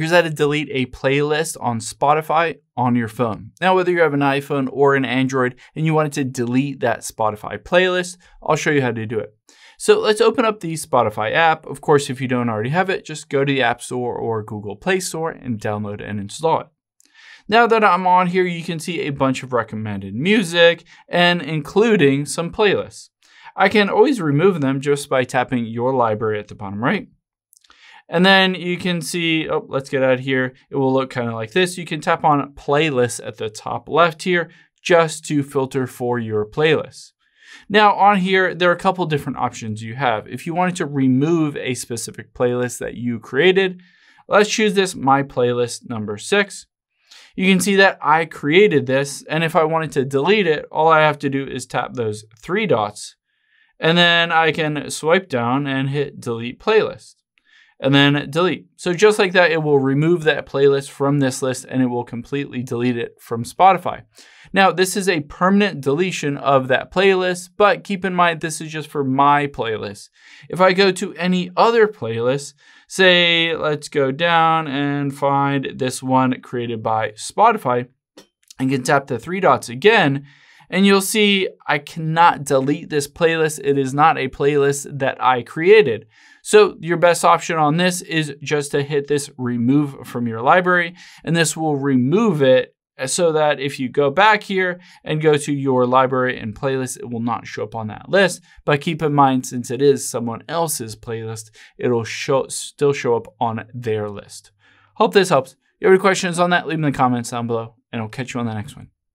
Here's how to delete a playlist on Spotify on your phone. Now, whether you have an iPhone or an Android and you wanted to delete that Spotify playlist, I'll show you how to do it. So let's open up the Spotify app. Of course, if you don't already have it, just go to the App Store or Google Play Store and download and install it. Now that I'm on here, you can see a bunch of recommended music and including some playlists. I can always remove them just by tapping your library at the bottom right. And then you can see, oh, let's get out of here. It will look kind of like this. You can tap on playlist at the top left here just to filter for your playlist. Now on here, there are a couple different options you have. If you wanted to remove a specific playlist that you created, let's choose this My Playlist number six. You can see that I created this, and if I wanted to delete it, all I have to do is tap those three dots, and then I can swipe down and hit Delete Playlist and then delete. So just like that, it will remove that playlist from this list and it will completely delete it from Spotify. Now, this is a permanent deletion of that playlist, but keep in mind, this is just for my playlist. If I go to any other playlist, say, let's go down and find this one created by Spotify, and can tap the three dots again, and you'll see I cannot delete this playlist. It is not a playlist that I created. So your best option on this is just to hit this remove from your library, and this will remove it so that if you go back here and go to your library and playlist, it will not show up on that list. But keep in mind, since it is someone else's playlist, it'll show, still show up on their list. Hope this helps. If you have any questions on that, leave them in the comments down below, and I'll catch you on the next one.